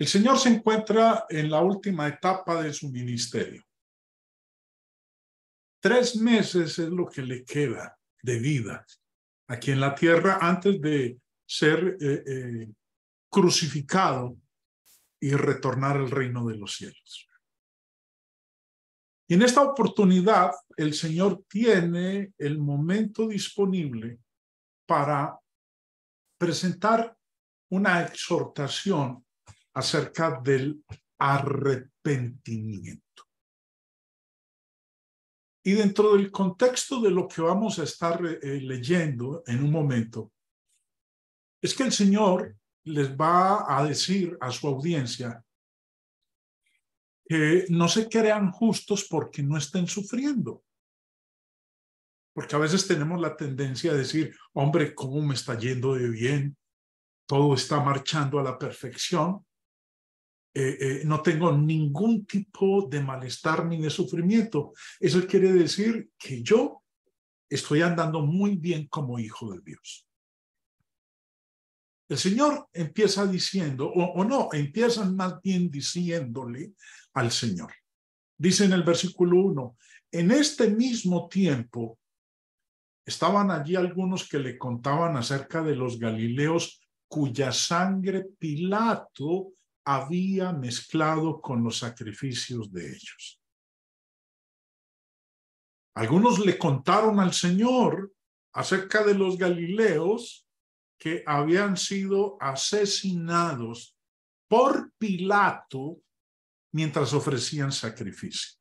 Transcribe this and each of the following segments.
El Señor se encuentra en la última etapa de su ministerio. Tres meses es lo que le queda de vida aquí en la tierra antes de ser eh, eh, crucificado y retornar al reino de los cielos. Y en esta oportunidad, el Señor tiene el momento disponible para presentar una exhortación acerca del arrepentimiento. Y dentro del contexto de lo que vamos a estar eh, leyendo en un momento, es que el Señor les va a decir a su audiencia que no se crean justos porque no estén sufriendo. Porque a veces tenemos la tendencia a decir, hombre, ¿cómo me está yendo de bien? Todo está marchando a la perfección. Eh, eh, no tengo ningún tipo de malestar ni de sufrimiento. Eso quiere decir que yo estoy andando muy bien como hijo de Dios. El Señor empieza diciendo, o, no, empiezan más bien diciéndole al Señor. Dice en el versículo 1, en este mismo tiempo estaban allí algunos que le contaban acerca de los Galileos cuya sangre Pilato había mezclado con los sacrificios de ellos. Algunos le contaron al Señor acerca de los Galileos que habían sido asesinados por Pilato mientras ofrecían sacrificio.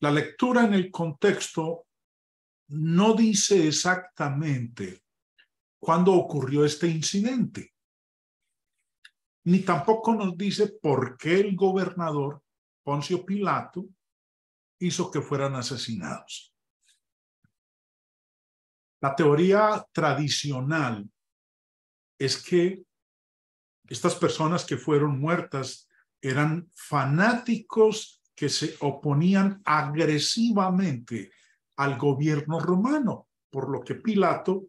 La lectura en el contexto no dice exactamente cuándo ocurrió este incidente, ni tampoco nos dice por qué el gobernador Poncio Pilato hizo que fueran asesinados. La teoría tradicional es que estas personas que fueron muertas eran fanáticos que se oponían agresivamente al gobierno romano, por lo que Pilato,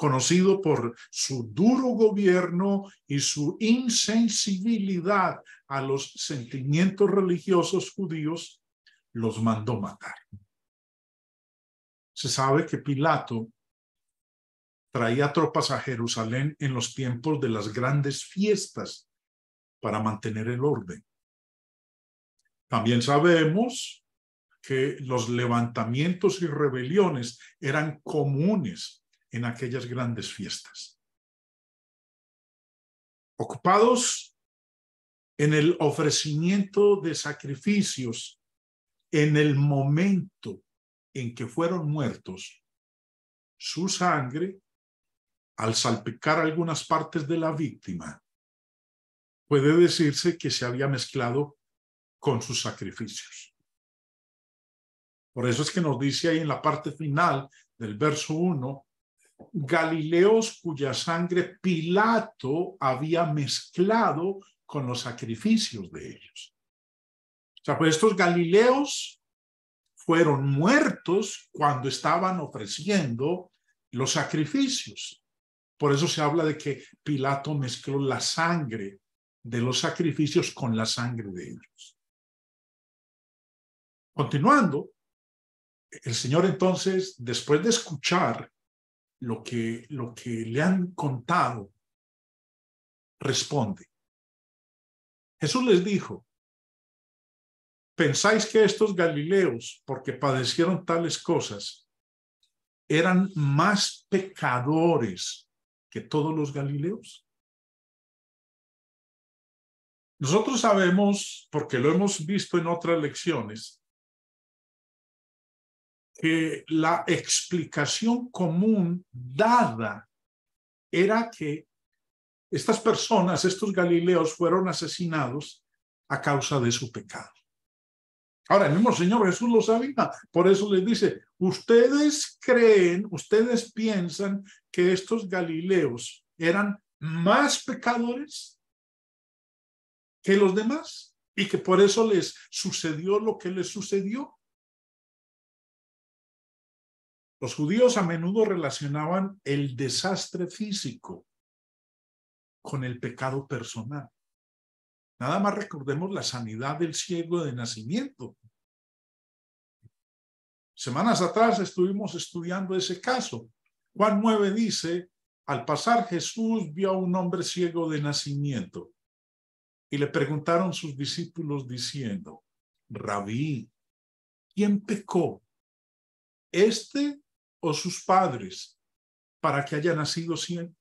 conocido por su duro gobierno y su insensibilidad a los sentimientos religiosos judíos, los mandó matar. Se sabe que Pilato traía tropas a Jerusalén en los tiempos de las grandes fiestas para mantener el orden. También sabemos que los levantamientos y rebeliones eran comunes en aquellas grandes fiestas. Ocupados en el ofrecimiento de sacrificios en el momento en que fueron muertos, su sangre al salpicar algunas partes de la víctima, puede decirse que se había mezclado con sus sacrificios. Por eso es que nos dice ahí en la parte final del verso 1, Galileos cuya sangre Pilato había mezclado con los sacrificios de ellos. O sea, pues estos Galileos fueron muertos cuando estaban ofreciendo los sacrificios. Por eso se habla de que Pilato mezcló la sangre de los sacrificios con la sangre de ellos. Continuando, el Señor entonces, después de escuchar lo que, lo que le han contado, responde. Jesús les dijo, ¿pensáis que estos Galileos, porque padecieron tales cosas, eran más pecadores que todos los Galileos? Nosotros sabemos, porque lo hemos visto en otras lecciones, que la explicación común dada era que estas personas, estos Galileos, fueron asesinados a causa de su pecado. Ahora, el mismo Señor Jesús lo sabía, por eso les dice, ustedes creen, ustedes piensan que estos Galileos eran más pecadores que los demás y que por eso les sucedió lo que les sucedió. Los judíos a menudo relacionaban el desastre físico con el pecado personal. Nada más recordemos la sanidad del ciego de nacimiento. Semanas atrás estuvimos estudiando ese caso. Juan 9 dice, al pasar Jesús vio a un hombre ciego de nacimiento y le preguntaron sus discípulos diciendo, Rabí, ¿quién pecó? ¿Este o sus padres para que haya nacido ciego?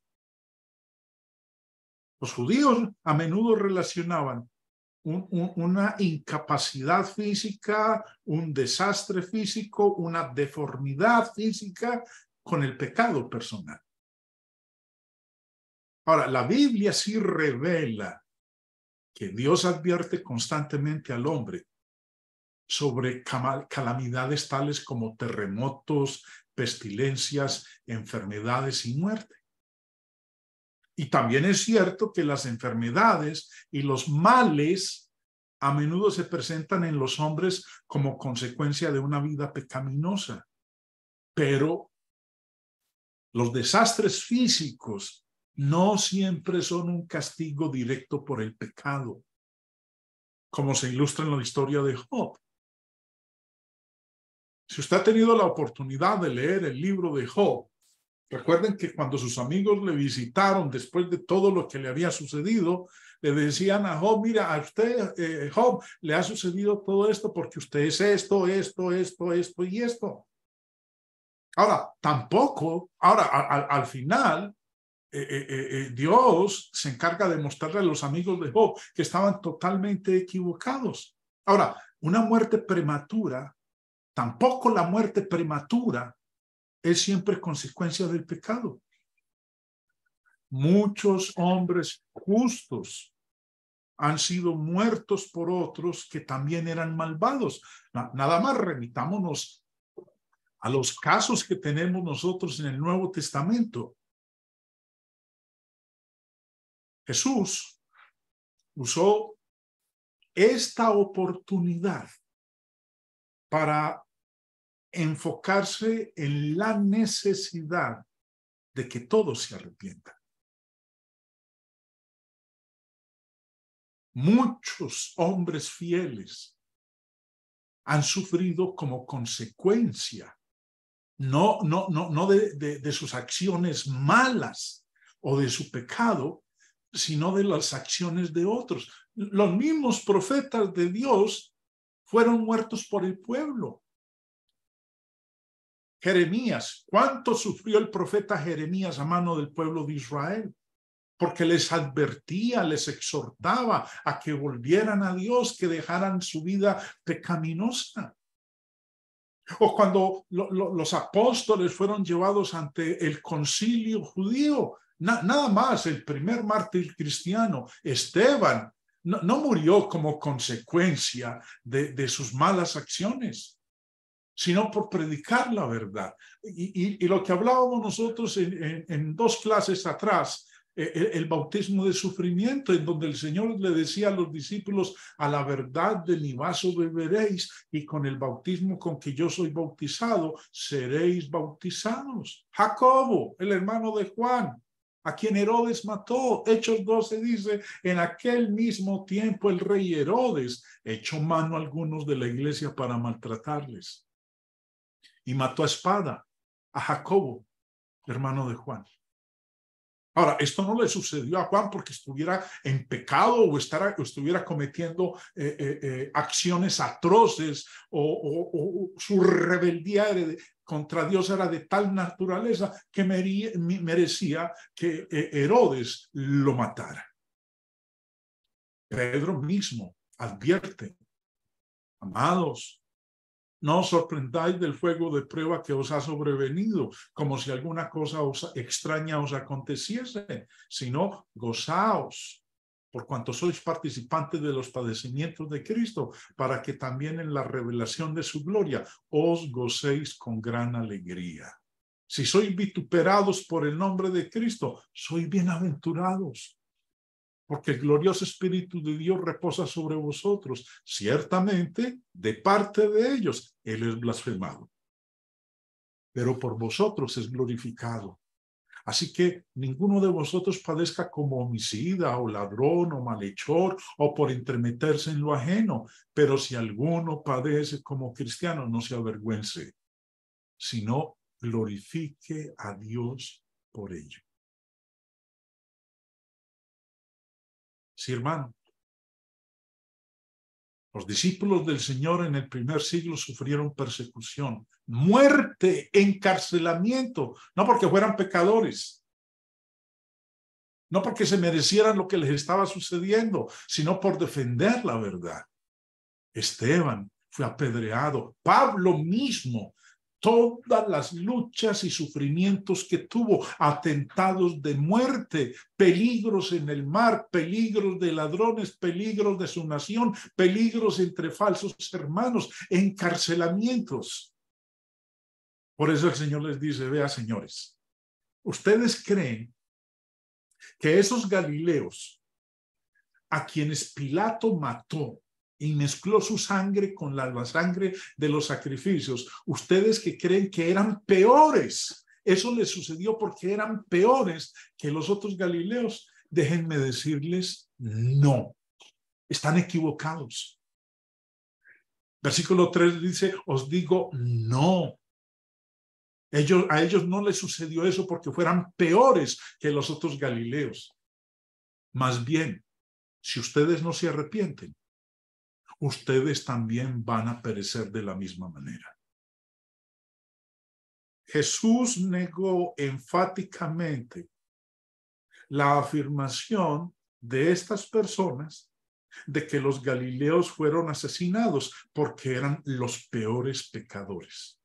Los judíos a menudo relacionaban una incapacidad física, un desastre físico, una deformidad física con el pecado personal. Ahora, la Biblia sí revela que Dios advierte constantemente al hombre sobre calamidades tales como terremotos, pestilencias, enfermedades y muerte. Y también es cierto que las enfermedades y los males a menudo se presentan en los hombres como consecuencia de una vida pecaminosa. Pero los desastres físicos no siempre son un castigo directo por el pecado, como se ilustra en la historia de Job. Si usted ha tenido la oportunidad de leer el libro de Job, Recuerden que cuando sus amigos le visitaron después de todo lo que le había sucedido, le decían a Job, mira, a usted, eh, Job, le ha sucedido todo esto porque usted es esto, esto, esto, esto y esto. Ahora, tampoco, ahora, al, final, eh, eh, Dios se encarga de mostrarle a los amigos de Job que estaban totalmente equivocados. Ahora, una muerte prematura, tampoco la muerte prematura es siempre consecuencia del pecado. Muchos hombres justos han sido muertos por otros que también eran malvados. Nada más remitámonos a los casos que tenemos nosotros en el Nuevo Testamento. Jesús usó esta oportunidad para enfocarse en la necesidad de que todos se arrepientan. Muchos hombres fieles han sufrido como consecuencia, no, no, no, no de, de sus acciones malas o de su pecado, sino de las acciones de otros. Los mismos profetas de Dios fueron muertos por el pueblo. Jeremías, ¿cuánto sufrió el profeta Jeremías a mano del pueblo de Israel? Porque les advertía, les exhortaba a que volvieran a Dios, que dejaran su vida pecaminosa. O cuando los apóstoles fueron llevados ante el concilio judío, nada más el primer mártir cristiano, Esteban, no, murió como consecuencia de sus malas acciones sino por predicar la verdad. Y, lo que hablábamos nosotros en, dos clases atrás, eh, el, el, bautismo de sufrimiento, en donde el Señor le decía a los discípulos, a la verdad de mi vaso beberéis y con el bautismo con que yo soy bautizado, seréis bautizados. Jacobo, el hermano de Juan, a quien Herodes mató. Hechos 12 dice, en aquel mismo tiempo el rey Herodes echó mano a algunos de la iglesia para maltratarles y mató a espada a Jacobo, hermano de Juan. Ahora, esto no le sucedió a Juan porque estuviera en pecado o, estuviera cometiendo eh, eh, eh, acciones atroces o, su rebeldía contra Dios era de tal naturaleza que merecía que Herodes lo matara. Pedro mismo advierte, amados, no os sorprendáis del fuego de prueba que os ha sobrevenido, como si alguna cosa extraña os aconteciese, sino gozaos, por cuanto sois participantes de los padecimientos de Cristo, para que también en la revelación de su gloria os gocéis con gran alegría. Si sois vituperados por el nombre de Cristo, sois bienaventurados porque el glorioso Espíritu de Dios reposa sobre vosotros. Ciertamente, de parte de ellos, Él es blasfemado, pero por vosotros es glorificado. Así que ninguno de vosotros padezca como homicida o ladrón o malhechor o por intermeterse en lo ajeno. Pero si alguno padece como cristiano, no se avergüence, sino glorifique a Dios por ello. Sí, hermano. Los discípulos del Señor en el primer siglo sufrieron persecución, muerte, encarcelamiento, no porque fueran pecadores, no porque se merecieran lo que les estaba sucediendo, sino por defender la verdad. Esteban fue apedreado, Pablo mismo todas las luchas y sufrimientos que tuvo, atentados de muerte, peligros en el mar, peligros de ladrones, peligros de su nación, peligros entre falsos hermanos, encarcelamientos. Por eso el Señor les dice, vea señores, ustedes creen que esos galileos a quienes Pilato mató y mezcló su sangre con la, sangre de los sacrificios. Ustedes que creen que eran peores, eso les sucedió porque eran peores que los otros Galileos. Déjenme decirles, no, están equivocados. Versículo 3 dice, os digo, no. Ellos, a ellos no les sucedió eso porque fueran peores que los otros Galileos. Más bien, si ustedes no se arrepienten, ustedes también van a perecer de la misma manera. Jesús negó enfáticamente la afirmación de estas personas de que los galileos fueron asesinados porque eran los peores pecadores.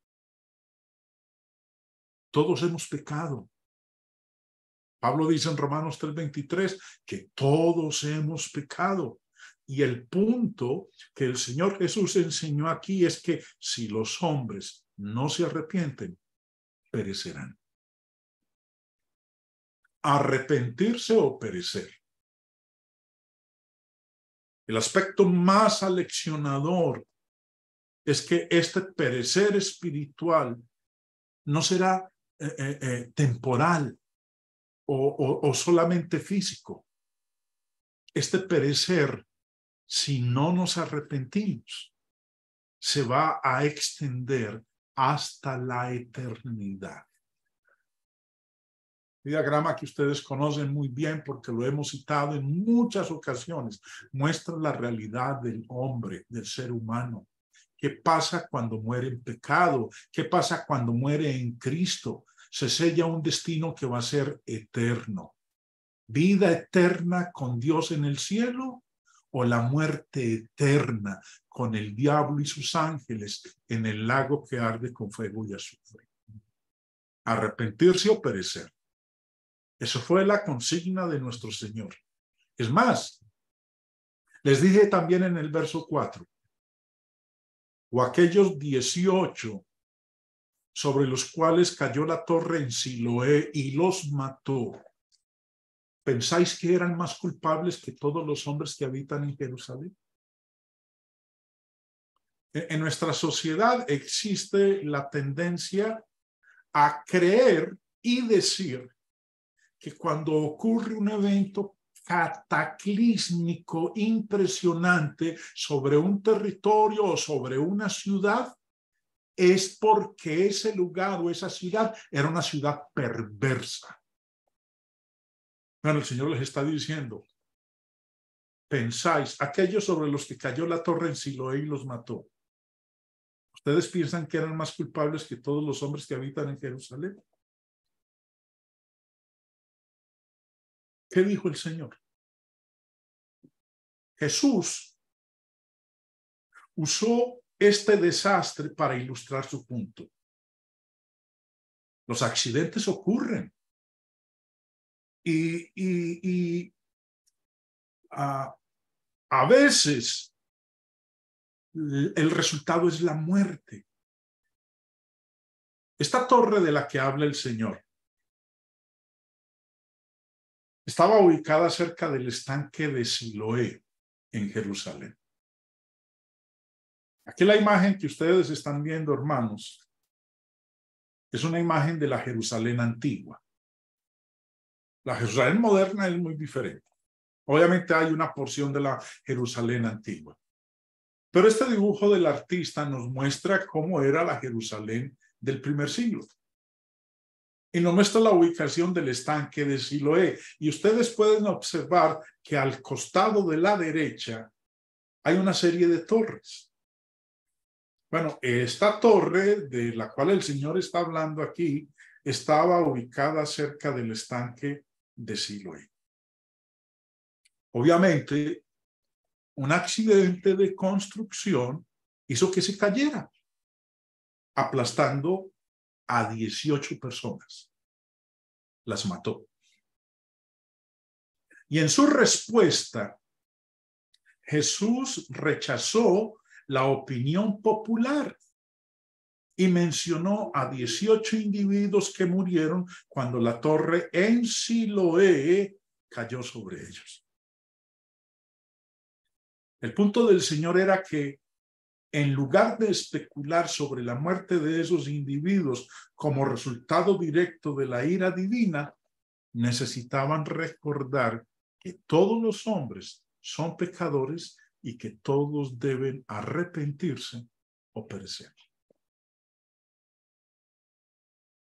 Todos hemos pecado. Pablo dice en Romanos 3:23 que todos hemos pecado y el punto que el Señor Jesús enseñó aquí es que si los hombres no se arrepienten, perecerán. Arrepentirse o perecer. El aspecto más aleccionador es que este perecer espiritual no será eh, eh, eh, temporal o solamente físico. Este perecer si no nos arrepentimos, se va a extender hasta la eternidad. diagrama que ustedes conocen muy bien porque lo hemos citado en muchas ocasiones, muestra la realidad del hombre, del ser humano. ¿Qué pasa cuando muere en pecado? ¿Qué pasa cuando muere en Cristo? Se sella un destino que va a ser eterno. Vida eterna con Dios en el cielo o la muerte eterna con el diablo y sus ángeles en el lago que arde con fuego y azufre. Arrepentirse o perecer. Eso fue la consigna de nuestro Señor. Es más, les dije también en el verso 4, o aquellos 18 sobre los cuales cayó la torre en Siloé y los mató. ¿Pensáis que eran más culpables que todos los hombres que habitan en Jerusalén? E, en nuestra sociedad existe la tendencia a creer y decir que cuando ocurre un evento cataclísmico impresionante sobre un territorio o sobre una ciudad, es porque ese lugar o esa ciudad era una ciudad perversa. Bueno, el Señor les está diciendo, pensáis, aquellos sobre los que cayó la torre en Siloé y los mató, ¿ustedes piensan que eran más culpables que todos los hombres que habitan en Jerusalén? ¿Qué dijo el Señor? Jesús usó este desastre para ilustrar su punto. Los accidentes ocurren y, a, a veces el resultado es la muerte. Esta torre de la que habla el Señor estaba ubicada cerca del estanque de Siloé en Jerusalén. Aquí la imagen que ustedes están viendo, hermanos, es una imagen de la Jerusalén antigua. La Jerusalén moderna es muy diferente. Obviamente hay una porción de la Jerusalén antigua. Pero este dibujo del artista nos muestra cómo era la Jerusalén del primer siglo. Y nos muestra la ubicación del estanque de Siloé. Y ustedes pueden observar que al costado de la derecha hay una serie de torres. Bueno, esta torre de la cual el Señor está hablando aquí estaba ubicada cerca del estanque de Siloé. Obviamente, un accidente de construcción hizo que se cayera, aplastando a 18 personas. Las mató. Y en su respuesta, Jesús rechazó la opinión popular y mencionó a 18 individuos que murieron cuando la torre en Siloé cayó sobre ellos. El punto del Señor era que en lugar de especular sobre la muerte de esos individuos como resultado directo de la ira divina, necesitaban recordar que todos los hombres son pecadores y que todos deben arrepentirse o perecer.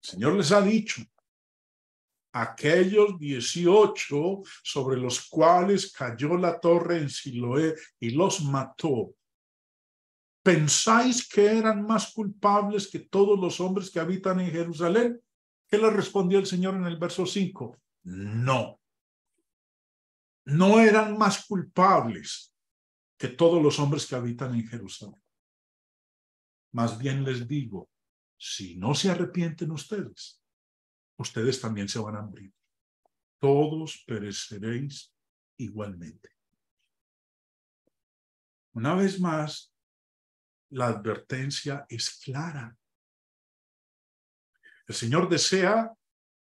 Señor les ha dicho, aquellos 18 sobre los cuales cayó la torre en Siloé y los mató, ¿pensáis que eran más culpables que todos los hombres que habitan en Jerusalén? ¿Qué le respondió el Señor en el verso 5? No. No eran más culpables que todos los hombres que habitan en Jerusalén. Más bien les digo, si no se arrepienten ustedes, ustedes también se van a morir. Todos pereceréis igualmente. Una vez más, la advertencia es clara. El Señor desea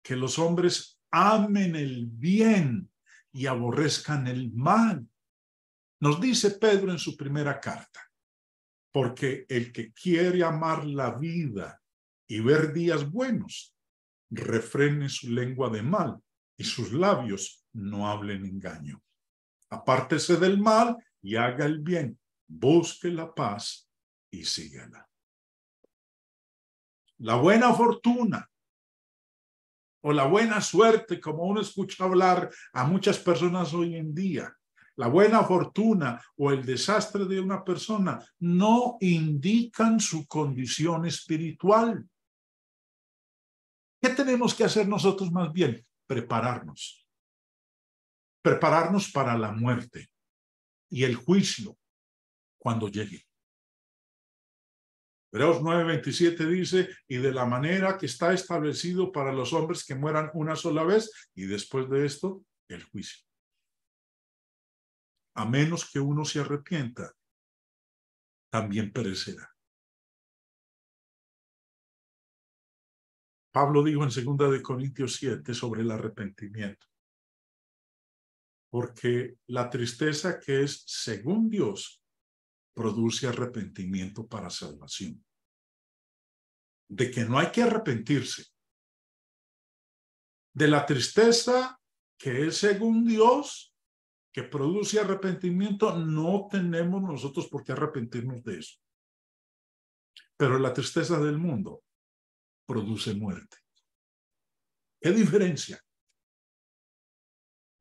que los hombres amen el bien y aborrezcan el mal. Nos dice Pedro en su primera carta, porque el que quiere amar la vida y ver días buenos, refrene su lengua de mal y sus labios no hablen engaño. Apártese del mal y haga el bien, busque la paz y síguela. La buena fortuna o la buena suerte, como uno escucha hablar a muchas personas hoy en día, la buena fortuna o el desastre de una persona no indican su condición espiritual. ¿Qué tenemos que hacer nosotros más bien? Prepararnos. Prepararnos para la muerte y el juicio cuando llegue. Hebreos 9:27 dice, y de la manera que está establecido para los hombres que mueran una sola vez y después de esto, el juicio a menos que uno se arrepienta, también perecerá. Pablo dijo en segunda de Corintios 7 sobre el arrepentimiento. Porque la tristeza que es según Dios produce arrepentimiento para salvación. De que no hay que arrepentirse. De la tristeza que es según Dios que produce arrepentimiento, no tenemos nosotros por qué arrepentirnos de eso. Pero la tristeza del mundo produce muerte. ¿Qué diferencia?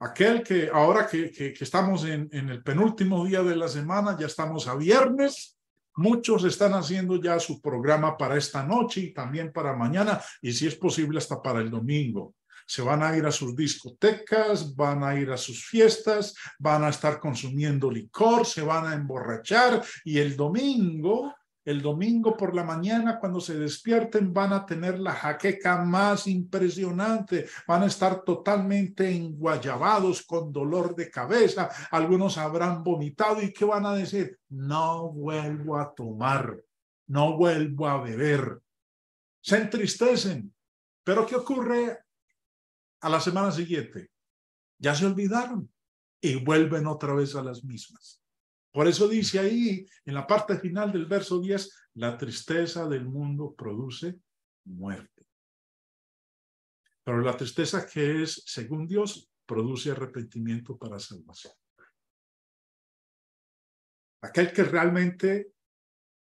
Aquel que ahora que, estamos en el penúltimo día de la semana, ya estamos a viernes, Muchos están haciendo ya su programa para esta noche y también para mañana y si es posible hasta para el domingo se van a ir a sus discotecas, van a ir a sus fiestas, van a estar consumiendo licor, se van a emborrachar y el domingo, el domingo por la mañana cuando se despierten van a tener la jaqueca más impresionante, van a estar totalmente enguayabados con dolor de cabeza, algunos habrán vomitado y ¿qué van a decir? No vuelvo a tomar, no vuelvo a beber. Se entristecen. Pero ¿qué ocurre a la semana siguiente ya se olvidaron y vuelven otra vez a las mismas. Por eso dice ahí en la parte final del verso 10, la tristeza del mundo produce muerte. Pero la tristeza que es, según Dios, produce arrepentimiento para salvación. Aquel que realmente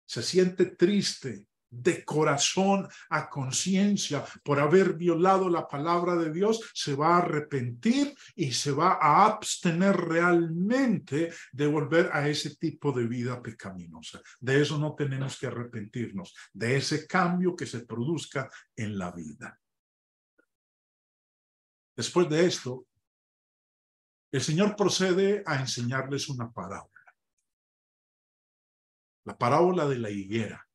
se siente triste de corazón a conciencia por haber violado la palabra de Dios, se va a arrepentir y se va a abstener realmente de volver a ese tipo de vida pecaminosa. De eso no tenemos que arrepentirnos, de ese cambio que se produzca en la vida. Después de esto, el Señor procede a enseñarles una parábola. La parábola de la higuera.